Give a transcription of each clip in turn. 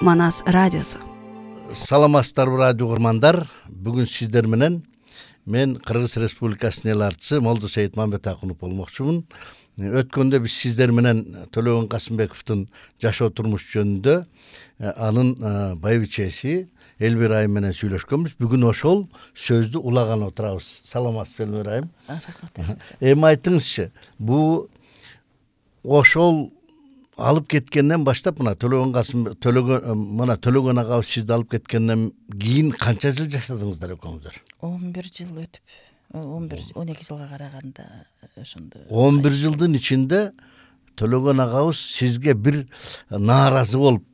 манас радиосу саламатсыздарбы радио угармандар бүгүн сиздер менен мен кыргыз республикасынын эл артчысы молдосейит мамбетакунов болмокчумун өткөндө биз сиздер менен төлөгөн касымбековдун жашоо турмушу жөнүндө анын байбичеси элбир айым менен сүйлөшкөнбүз бүгүн ошол сөздү улаган отурабыз саламатсызбы элбир айым. Рахмат эми айтыңызчы бул ошол алып кеткенден баштап мына төлөгөн касым төлөгөн мына төлөгөн агабыз сизди алып кеткенден кийин канча жыл жашадыңыздар экөөңүздөр он бир жыл өтүп он бир он эки жылга караганда ошондо он бир жылдын ичинде төлөгөн агабыз сизге бир нааразы болуп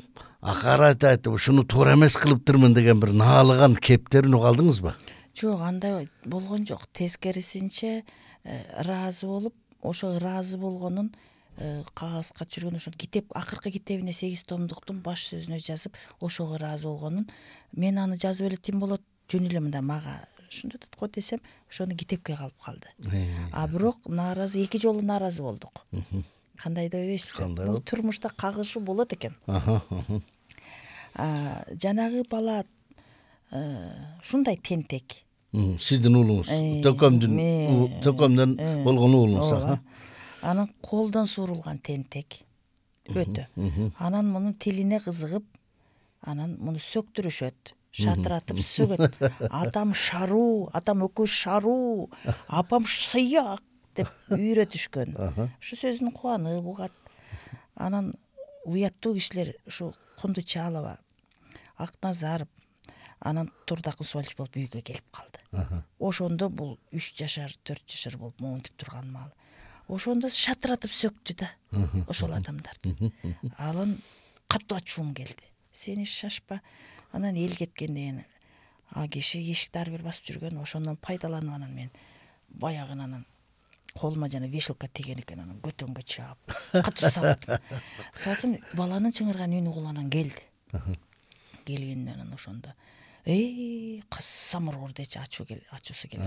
акарат айтып ушуну туура эмес кылыптырмын деген бир наалыган кептерин уга алдыңызбы жок андай болгон жок тескерисинче ыраазы болуп ошо ыраазы болгонун кагазга түшүргөн ошо китеп акыркы китебине сегиз томдуктун баш сөзүнө жазып ошого ыраазы болгонун мен аны жазып эле тим болот жөн эле мындай мага ушундай атат го десем ошону китепке калып калды а бирок нааразы эки жолу нааразы болдук. Кандай деп ойлойсузбу кандай бул турмушта кагышуу болот экен жанагы бала ушундай тентек. Сиздин уулуңуз. Э, төкөмдүн э, төкөмдөн э, болгон уулуңуз ооба. Анан колдон суурулган тентек. Өтө. анан мунун тилине кызыгып анан муну сөктүрүшөт шатыратып сөгөт атам шаруу атам экөөбүз шаруу апам сыяк деп үйрөтүшкөн. Ушу сөздүн кубанып угат анан уяттуу кишилер ушу кундучалова акназаров анан турдак усвальевич болуп үйгө келип калды. Ошондо бул үч жашар төрт жашар болуп моунтип турган маалы ошондо шатыратып сөктү да ошол адамдарды. Анан катуу ачуум келди. Сени шашпа анан эл кеткенден кийин киши эшикти ары бери басып жүргөн ошондон пайдаланып анан мен баягы анан колума жана вешалка тиген экен анан көтөнгө чаап катуу салсам баланын чыңырган үнү кулагынан келди. Келгенде анан ошондо эй кыссам урур дечи ачуусу келет.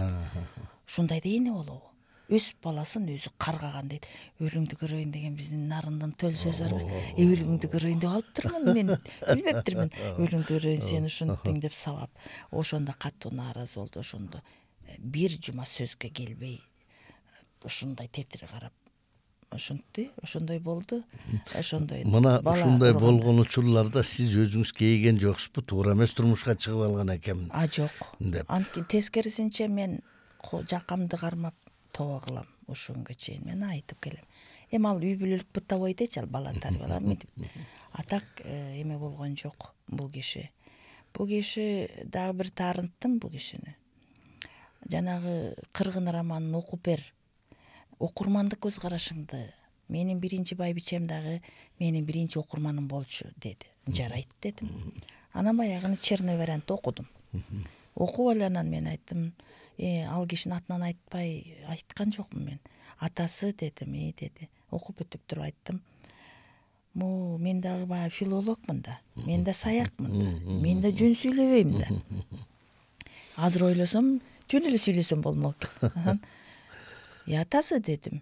Ушундайда эмне болобу. Өз баласын өзү каргаган дейт өлүңдү көрөйүн деген биздин нарындын төл сөзү барбы э өлүңдү көрөйүн деп алыптырмын мен. Билбептирмин өлүңдү көрөйүн сен ушинттиң деп сабап. Ошондо катуу нааразы болду ошондо э, бир жума сөзгө келбей ушундай тетире карап ушинтти. Ошондой болду. Ошондой мына ушундай болгон учурларда сиз өзүңүз кейиген жоксузбу? Туура эмес турмушка чыгып алган экенмин? А жок. Деп. Анткени тескерисинче мен жакамды кармап тобо кылам ушунгө чейин мен айтып келем. Эми ал үй бүлөлүк бытовой дечи ал бала тарбиялап мынтип. А так э, эме болгон жок бул киши. Бул киши дагы бир таарынттым бул кишини. Жанагы кыргын романын окуп бер. Окурмандык көз карашыңды менин биринчи байбичем дагы менин биринчи окурманым болчу деди. Жарайт дедим. Анан баягыны черный вариантты окудум. Окуп эле анан мен айттым э ал кишинин атынан айтпай айткан жокмун мен. Атасы дедим и деди. Окуп бүтүп туруп айттым. Могу мен дагы баягы филологмун да. Мен да саякмын да. Мен да жөн сүйлөбөйм да. Азыр ойлосом жөн эле сүйлөсөм болмок. И атасы дедим.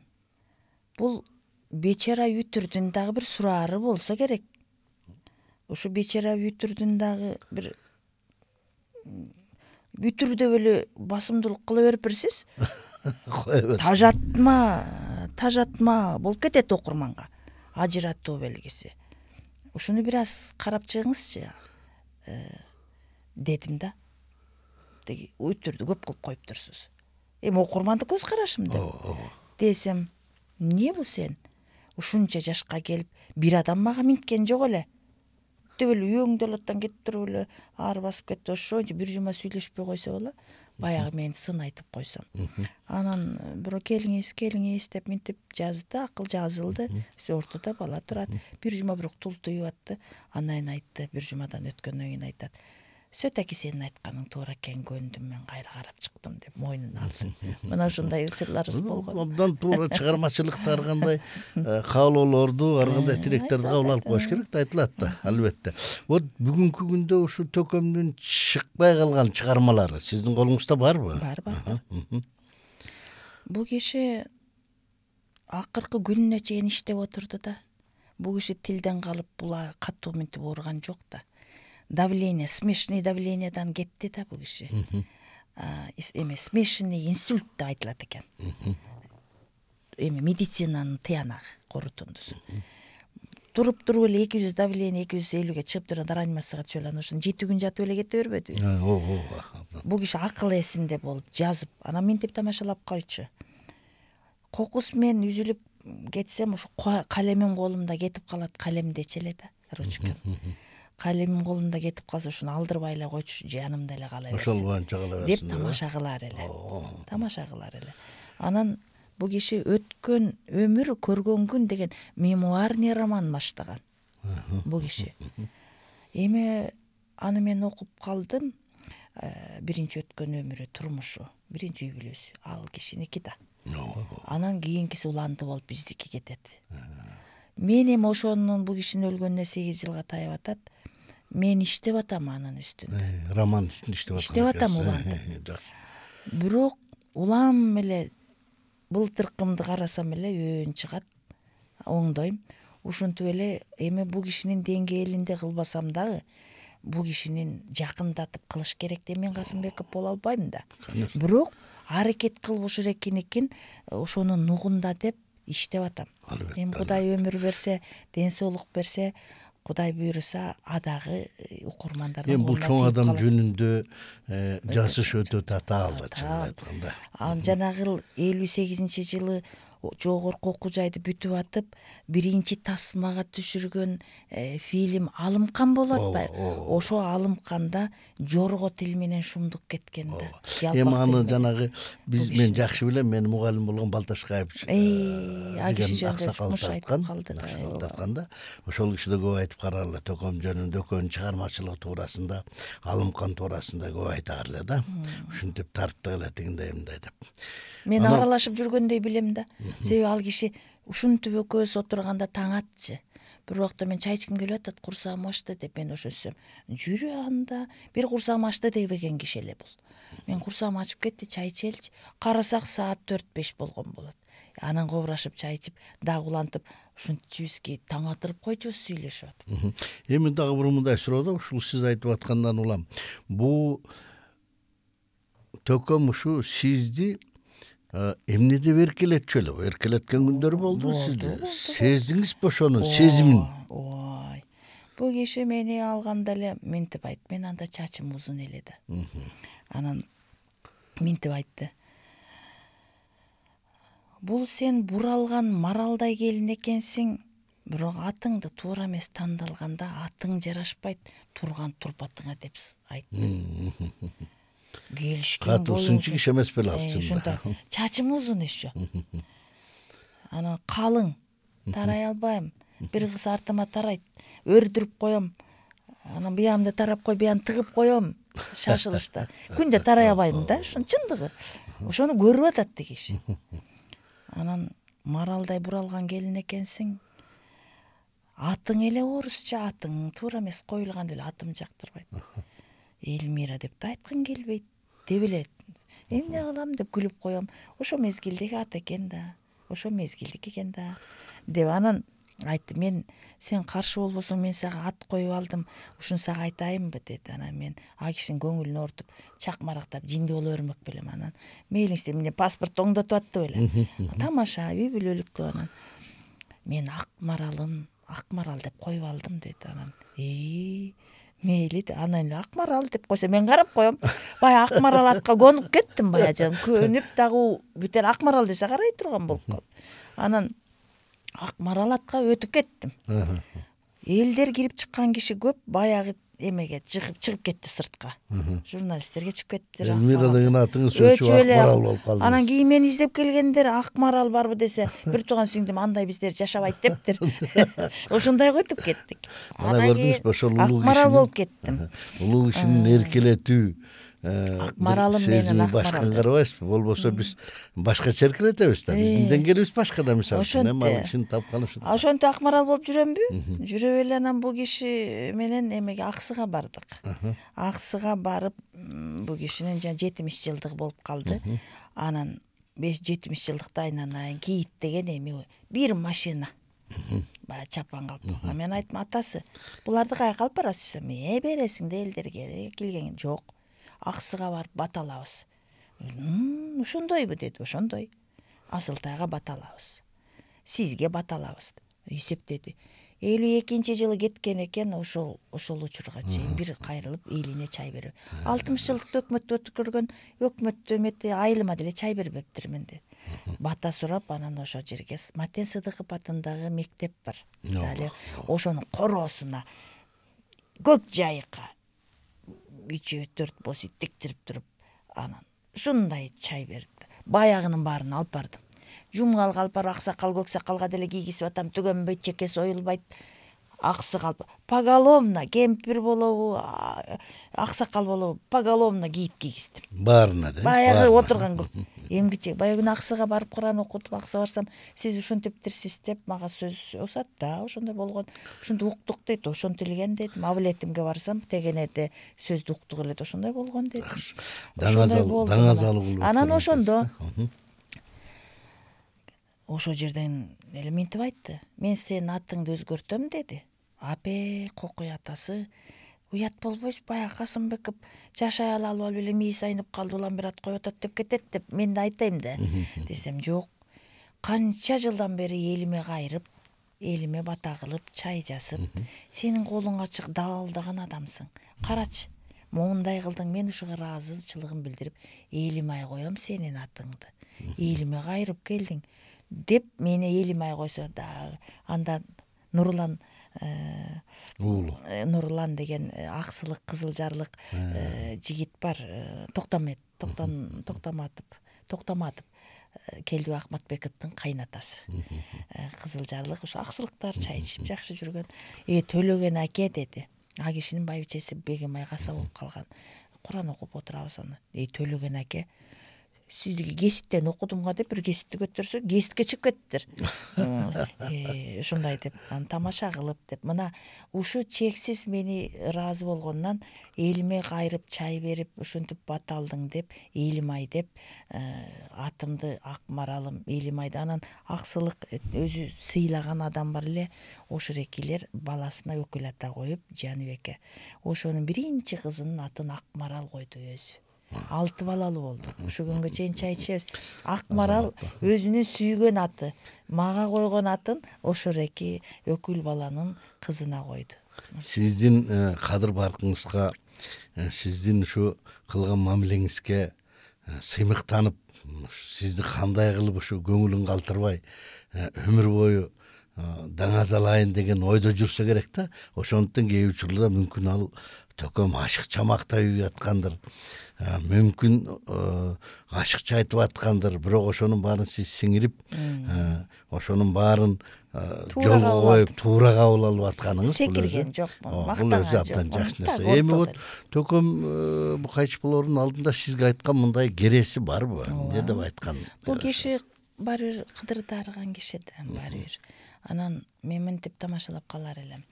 Бул бечара үтүрдүн дагы бир сураары болсо керек. Ушу бечара үтүрдүн дагы бир үтүр деп эле басымдуулук кыла кое берсин тажатма тажатма болуп кетет окурманга ажыратуу белгиси ушуну бир аз карап чыгыңызчы э, дедим да. Тиги үтүрдү көп кылып коюптурсуз эми окурмандык көз карашым деп десем эмне бул сен? Ушунча жашка келип бир адам мага минткен жок эле деп эле үйөң деле кетип туруп эле ары басып кетти ошончо бир жума сүйлөшпөй койсо боло баягы менин сын айтып койсом. Анан э, бирөө келиңиз келиңиз деп минтип жазды акыл жазылды все ортодо бала турат. Бир жума бирок тул тийип атты андан кийин айтты бир жумадан өткөндөн кийин айтат. Все таки сенин айтканың туура экенин көндүм мен кайра карап чыктым деп мойнуна алды мына ушундай учурларыбыз болгон абдан туура чыгармачылыкта ар кандай э, каалоолорду ар кандай тилектерди кабыл алып коюш керек да айтылат да албетте вот бүгүнкү күндө ушу төкөмдүн чыкпай калган чыгармалары сиздин колуңузда барбы бар бар бар. бул киши акыркы күнүнө чейин иштеп отурду да бул киши тилден калып бул катуу мынтип ооруган жок да давление смешанный давлениедан кетти да бул киши. Эме смешанный инсульт деп айтылат экен. Эми медицинанын тыянагы корутундусу туруп туруп эле эки жүз давление эки жүз элүүгө чыгып туруп анан реанимацияга түшүп эле анан ошондо жети күн жатып эле кете бербедиби ооба бул киши акыл эсинде болуп жазып анан мынтип тамашалап койчу. Кокус мен үзүлүп кетсем ошо калемим колумда кетип калат калемдечи эле да ручка калемим колумда кетип калса ошону алдырбай эле койчу жанымда эле кала берсин ошол кала берсин деп тамаша кылар эле. Тамаша кылар эле. Анан бул киши өткөн өмүр көргөн күн деген мемуарный роман баштаган? Бул киши. Эми аны мен окуп калдым э, биринчи өткөн өмүрү турмушу биринчи үй бүлөсү ал кишиники да. Анан кийинкиси уланты болуп биздики кетет. Мен эми ошонун бул кишинин өлгөнүнө сегиз жылга таяп атат мен иштеп атам анын үстүндө э, роман үстүндө иштеп аткан иштеп атам улантып жакшы бирок улам эле былтыркымды карасам эле өөн чыгат оңдойм. Ушинтип эле эми бул кишинин деңгээлинде кылбасам дагы бул кишинин жакындатып кылыш керек деп мен касымбеков боло албайм да. Бирок аракет кылып ошо эркинекин ошону нугун да деп иштеп атам эми кудай өмүр берсе ден соолук берсе кудай буйруса а дагы э, укурмандардын эми бул чоң адам жөнүндө э, жазыш өтө татаал чынын айтканда. Анан жанагы элүү сегизинчи жылы жогорку окуу жайды бүтүп атып биринчи тасмага түшүргөн э, фильм алымкан болуп атпайбы ошо алымканда жорго тил менен шумдук кеткен да. Эми аны жанагы биз мен жакшы билем менин мугалим болгон балташкаевич а киши жөнүндө аксакал тарткан аксакал тарткан да. Ошол киши да көп айтып караган эле төкөм жөнүндө экөөнүн чыгармачылыгы туурасында алымкан туурасында көп айтаар эле да. Ушинтип тарттык эле тигиндей мындай деп. Мен аралашып жүргөндөй билем да себеби ал киши ушинтип экөөбүз отурганда таң атчы бир убакта мен чай ичким келип атат курсагым ачты деп мен ошо сөзсөм жүрү анда бир курсагым ачты дебеген киши эле бул мен курсагым ачып кетти чай ичеличи карасак саат төрт беш болгон болот анан кобурашып чай ичип дагы улантып ушинтичүбүзки таң атырып койчубуз сүйлөшүп атып эми дагы бир мындай суроо да ушул сиз айтып аткандан улам. Бул төкөм ушу сизди эмне деп эркелетчү эле эркелеткен күндөр болду сизди сездиңизби ошонун сезимин ооба бул киши мени алганда эле мынтип айтты менин анда чачым узун эле да анан мынтип айтты бул сен буралган маралдай келин экенсиң бирок атыңды туура эмес тандалганда атың жарашпайт турган турпатыңа деп айтты келишкен катуу сынчы киши эмес беле ошондо чачым узун еще анан калың тарай албайм бир кыз артыма тарайт өрдүрүп коем анан биягымды тарап коюп биягын тыгып коем шашылышта күндө тарай албайм да ошонун чындыгы ошону көрүп атат тиги киши анан маралдай буралган келин экенсиң атың эле орусча атың туура эмес коюлган эле атым жактырбайт эльмира деп да айткың келбейт деп эле эмне кылам деп күлүп коем. Ошол мезгилдеги ат экен да. Ошол мезгилдики экен да. Деп анан айтты мен сен каршы болбосоң мен сага ат коюп алдым. Ушуну сага айтайынбы деди анан. Мен ал кишинин көңүлүн оорутуп чакмарактап жиндүү боло бермек белем анан. Мейлиңиз деп эмне паспортту оңдотуп атты беле тамаша үй бүлөлүк деп анан. Мен ак маралым ак марал деп коюп алдым деди анан. Мейли анан эле ак марал деп койсо мен карап коем. Баягы ак марал атка конуп кеттим баягы көнүп дагы бүт эле ак марал десе карай турган болуп калдым анан ак марал атка өтүп кеттим. Элдер кирип чыккан киши көп баягы эмеге чыгып кетти сыртка журналисттерге чыгып кеттиптир эльмира деген атыңыз өчүп ак марал болуп калды анан кийин мени издеп келгендер ак марал барбы десе бир тууган сиңдим андай биздер жашабайт дептир ошондойго өтүп кеттик анан көрдүңүзбү ошол ак марал болуп кеттим улуу кишинин эркелетүү Ак маралым менен ак марал башканы карабайсызбы болбосо биз башкача эркелетебиз да биздин деңгээлибиз башка да мисалы үчүн эми ал кишини тапканы ушундай ошентип ак марал болуп жүрөмбү жүрүп эле анан бул киши менен эмеге аксыга бардык аксыга барып бул кишинин жана жетимиш жылдыгы болуп калды анан жетимиш жылдыкты айнанайын кийит деген эми бир машина баягы чапан калп а мен айттым атасы буларды каяка алып барасыз десем э бересиң да элдерге келген жок аксыга барып бата алабыз ошондойбу деди ошондой асылтайга бата алабыз сизге бата алабыз эсептеди элүү экинчи жылы кеткен экен ошол ошол учурга чейин бир кайрылып элине чай берип алтымыш жылдыкты өкмөттү өткөргөн өкмөттү эмети айылыма деле чай бербептирмин деди бата сурап анан ошол жерге матен сыдыков атындагы мектеп бар. Дали ошонун короосуна көк жайыкка үчөө төрт боз ит тиктирип туруп анан ушундай чай берди баягынын баарын алып бардым жумгал алып барып аксакал көк сакалга деле кийгизип атам түгөнбөйт чекеси оюлбайт аксы калып поголовно кемпир болобу аксакал болобу поголовно кийип кийгиздим баарына да баягы отурган эмгичек баягы күнү аксыга барып куран окутуп аксы барсам сиз ушинтиптирсиз деп мага сөз узат да ошондой болгон ушинтип уктук дейт ошентип элген дедим абылетимге барсам тегенеде сөздү уктук эле ошондой болгон деди ошондой болду даңаз алуу анан ошондо. Ошол жерден эле минтип айтты. Мен сенин атыңды өзгөртөм деди. Апе кокуй атасы уят болбойсузбу баягы касымбеков жашай алалы алып эле мээси айнып калды улам бир ат коюп атат деп кетет деп мен да айтайм да. Десем жок канча жылдан бери элиме кайрып элиме бата кылып чай жасып сенин колуң ачык даалдаган адамсың. Карачы моундай кылдың мен ушуга ыраазычылыгымды билдирип ай коем сенин атыңды. Элиме кайрып келдиң деп мени ай койсо дагы анда нурлан Э, уулу э, нурлан деген э, аксылык кызыл жарлык жигит бар. Токтомет токтоматов токтоматов келдибек акматбековдун кайнатасы кызыл жарлык ошо аксылыктар чай ичип жакшы жүргөн э төлөгөн аке деди а кишинин байбичеси бегимай каза болуп калган куран окуп отурабыз аны эй төлөгөн аке сиздики геситтен окудум го деп бир геситти көтөрсө геситке чыгып кеттиптир э, ушундай деп анан тамаша кылып деп. Мына ушу чексиз мени ыраазы болгондон элиме кайрып чай берип ушинтип бата алдың деп элим ай деп э, атымды ак маралым элим айды анан аксылык өзү сыйлаган адам бар эле ошорекилер баласына өкүл ата коюп жаныбекке ошонун биринчи кызынын атын ак марал койду өзү. Алты балалуу болду ушул күнгө чейин чай ичебиз ак марал өзүнүн сүйгөн аты мага койгон атын ошореки өкүл баланын кызына койду сиздин кадыр баркыңызга сиздин ушу кылган мамилеңизге сыймыктанып сизди кандай кылып ушу көңүлүн калтырбай өмүр бою даңаз алайын деген ойдо жүрсө керек да ошондуктан кээ бир учурларда мүмкүн ал төкөм ашыкча мактай үйүп аткандыр мүмкүн ашыкча айтып аткандыр бирок ошонун баарын сиз сиңирип ошонун баарын жолго коюп туура кабыл алып атканыңыз секирген жокмун бул өзү абдан жакшы нерсе эми вот төкөм букайчиповлордун алдында сизге айткан мындай кереси барбы эмне деп айткан бул киши баары бир кыдыры дарыган киши да баары бир анан мен мынтип тамашалап калар элем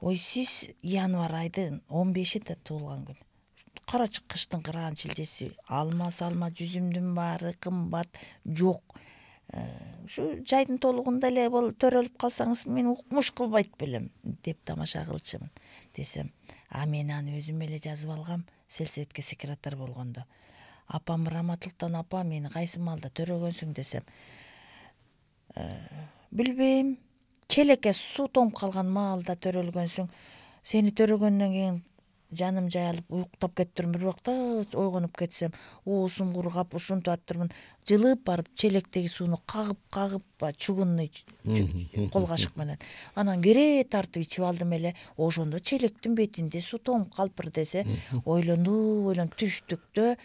ой сиз январь айдын он беши да туулган күн. Карачы кыштын кыргаан шилтеси алма салма жүзүмдүн баары кымбат жок ушу жайдын толугунда эле төрөлүп калсаңыз мен укмуш кылбайт белем деп тамаша кылчумун десем. А мен аны өзүм эле жазып алгам сельсоветке секретарь болгондо апам раматылыктан апа мени кайсы маалда төрөгөнсүң десем. Э, билбейм челекке суу тоңуп калган маалда төрөлгөнсүң сени төрөгөндөн кийин жаным жайылып уюктап кетиптирмин бир убакта ойгонуп кетсем оозум кургап ушинтип атыптырмын жылып барып челектеги сууну кагып кагып баягы чугунный кол кашык менен анан керээ тартып ичип алдым эле ошондо челектин бетинде суу тоңуп калыптыр десе ойлонуп ойлонуп түштүктө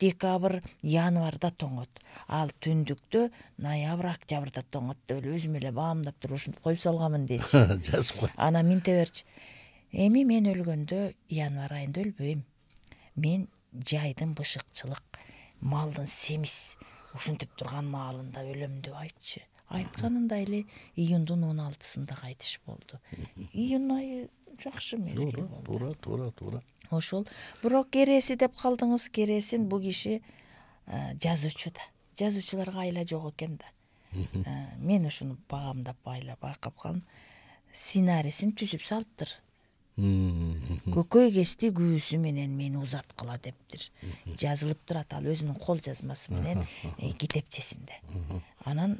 декабрь январда тоңот. Ал түндүктө ноябрь октябрда тоңот деп эле өзүм эле баамдап туруп ушинтип коюп салганмын дечи жазып кой. Анан минте берчи эми мен өлгөндө январь айында өлбөйм мен жайдын бышыкчылык малдын семиз ушинтип турган маалында өлөм деп айтчы. Айтканындай эле июндун он алтысында кайтыш болду. Июнь айы жакшы мезгил болду. туура туура туура. Ошол бирок кереси деп калдыңыз кересин бул киши жазуучу да. Жазуучуларга айла жок экен да. Э, мен ушуну баамдап байлап байкап калдым сценарийсин түзүп салыптыр. Көкөй кести күүсү менен мени узаткыла дептир. Жазылып турат ал өзүнүн кол жазмасы менен э, китепчесинде. Анан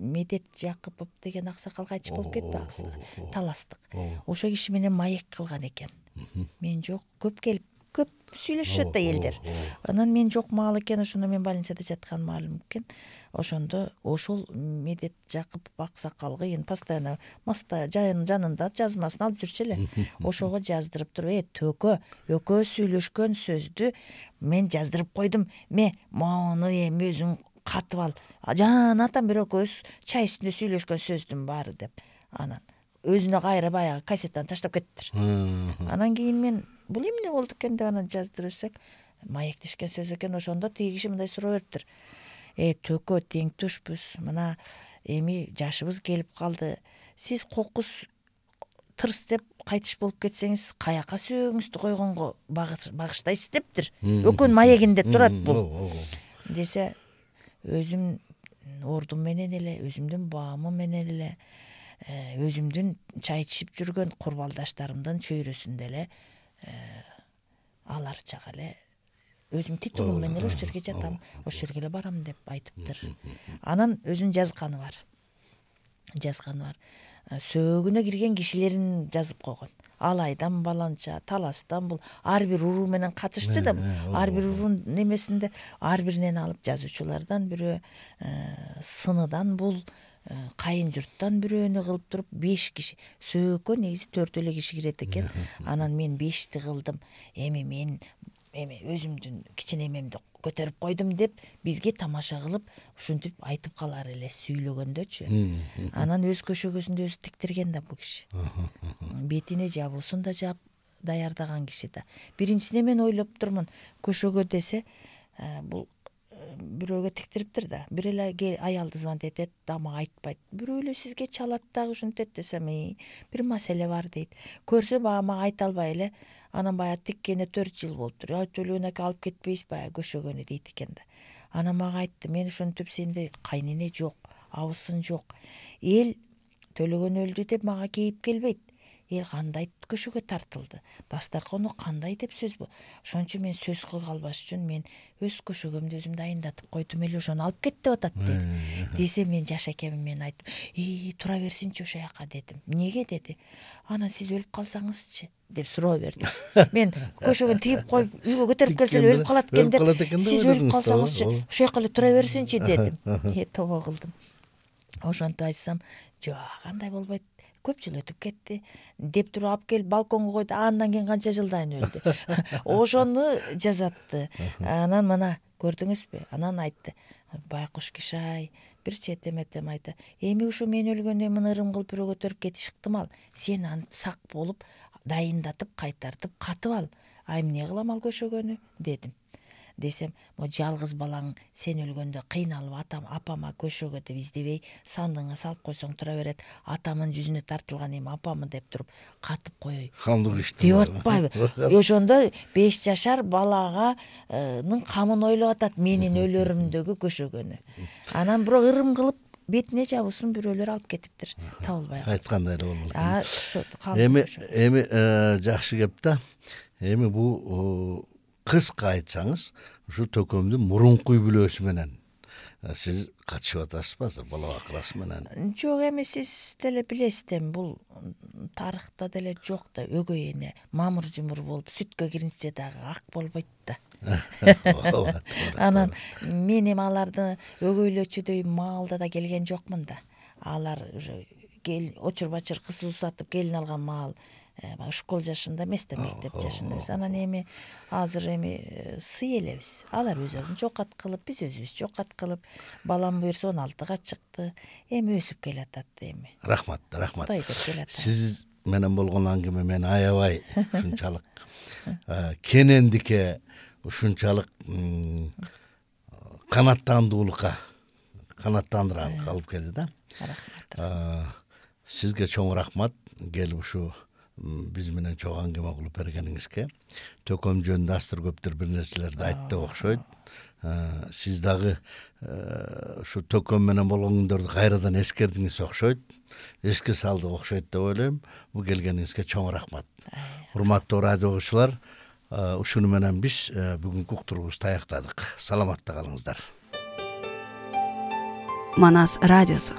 медет жакыпов деген аксакал кайтыш болуп кетпи таластык. Ошол киши менен маек кылган экен. Мен жок көп келип көп сүйлөшүшөт да элдер анан мен жок маал экен ошондо мен больницада жатканым маалым экен. Ошондо ошол медет жакыпов аксакал кыйын постоянно жанында жазмасын алып жүрчү эле. Ошого жаздырып туруп э төкө экөөбүз сүйлөшкөн сөздү мен жаздырып койдум. Ме могуну эми өзүң катып ал. Жан атам бирөө экөөбүз чай үстүндө сүйлөшкөн сөздүн баары деп анан өзүнө кайра баягы кассетаны таштап кетиптир. Анан кийин мен бул эмне болду экен деп анан жаздырып жүрсөк маектешкен сөз экен ошондо тиги киши мындай суроо бериптир э төкө тең тушпуз мына эми жашыбыз келип калды сиз кокус тырс деп кайтыш болуп кетсеңиз каяка сөөгүңүздү койгонго багыштайсыз дептир экөөнүн маегинде турат бул десе өзүм ордум менен эле өзүмдүн баамым менен эле өзүмдүн чай ичишип жүргөн курбалдаштарымдын чөйрөсүндө эле алар жагы эле өзүмдүн титулум менен эле ошол жерге жатам ошол жерге эле барам деп айтыптыр анан өзүнүн жазганы бар. Жазганы бар. Э, сөөгүнө кирген кишилерин жазып койгон. Алайдан баланча таластан бул ар бир уруу менен катышчу да ар бир уруунун немесинде ар биринен алып жазуучулардан бирөө э, сыныдан бул э, кайын журттан бирөөнү кылып туруп беш киши сөөккө негизи төрт эле киши кирет экен анан мен бешти кылдым эми мен эми өзүмдүн кичине эмемди көтөрүп койдум деп бизге тамаша кылып ушинтип айтып калар эле сүйлөгөндөчү анан өз көшөгөсүндө өзү тиктирген да бул киши. Бетине жабуусун да жаап даярдаган киши да. Биринчисинен мен ойлоп турмун көшөгө десе э, бул э, бирөөгө тиктириптир да. Бир эле аялды звонить этет дагы мага айтпайт бирөө эле сизге чалат дагы ушинтет десем бир маселе бар дейт көрсө баягы мага айта албай эле анан баягы тиккенине төрт жыл болуптур төлөгөн аке алып кетпейсизби баягы көшөгөнү дейт экен да. Анан мага айтты мен ушинтип сенде кайнене жок абысын жок эл төлөгөн өлдү деп мага кейип келбейт эл кандай көшөгө тартылды? Дасторкону кандай деп сөзбү ошон үчүн мен сөз кыла албаш үчүн мен өз көшөгөмдү өзүм дайындатып койдум эле ошону алып кет деп атат деди десе мен жаш экенмин мен айттым ии тура берсинчи ошол жака дедим эмнеге деди анан сиз өлүп калсаңызчы деп суроо берди мен көшөгөнү тигип коюп үйгө көтөрүп келсе эле өлүп калат экен деп сиз өлүп калсаңызчы ошол жака эле тура берсинчи дедим э тобо кылдым ошентип айтсам жок андай болбойт көп жыл өтүп кетти. Деп туруп алып келип балконго койду. Андан кийин канча жылдан кийин өлдү ошону жазатты. Анан мына көрдүңүзбү? Анан айтты. Байкуш киши ай бир чети эметем айтты. Эми ушу мен өлгөндөн муну ырым кылып бирөө көтөрүп кетиши ыктымал сен аны сак болуп дайындатып кайтартып катып ал. А эмне кылам ал көшөгөнү? Дедим. Десем могу жалгыз балаң сен өлгөндө кыйналып атам апама көшөгө деп издебей сандыгыңа салып койсоң тура берет атамдын жүзүнө тартылган эми апамы деп туруп катып коеюн камдуу иш деп атпайбы ошондо беш жашар балаганын камын ойлоп атат менин өлөрүмдөгү көшөгөнү анан бирок ырым кылып бетине жабуусун бирөөлөр алып кетиптир табылбай калып айткандай эле болду эми эми э, жакшы кеп да эми бул кыска айтсаңыз ушу төкөмдүн мурунку үй бүлөсү менен э, сиз катышып атасызбы азыр бала бакырасы менен? Жок эми сиз деле билесиз да эми бул тарыхта деле жок да өгөй эне мамыр жумур болуп сүткө киринсе дагы ак болбойт да. Ооба анан мен эми аларды өгөйлөөчүдөй маалда да келген жокмун да. Алар уже очур бачыр кыз усатып келин алган маал Школ жашында эмес да мектеп жашында эмес анан эми азыр эми сый элебиз алар өздөрүн жокат кылып биз өзүбүз жокат кылып балам буюрса он алтыга чыкты эми өсүп келатат эми рахмат рахмат кудай деп келатат сиз менен болгон аңгеме мени аябай ушунчалык кенендикке ушунчалык канааттандуулукка канааттандыра алып келди да рахмат сизге чоң рахмат келип ушу биз менен чогуу аңгеме кылып бергениңизге төкөм жөнүндө астыр көптөр бир нерселерди айтты окшойт. Сиз дагы ушу төкөм менен болгон күндөрдү кайрадан эскердиңиз окшойт. Эске салдык окшойт деп ойлойм. Бул келгениңизге чоң рахмат. Урматтуу радио угуучулар ушуну менен биз бүгүнкү уктуруубузду аяктадык саламатта калыңыздар. Манас радиосу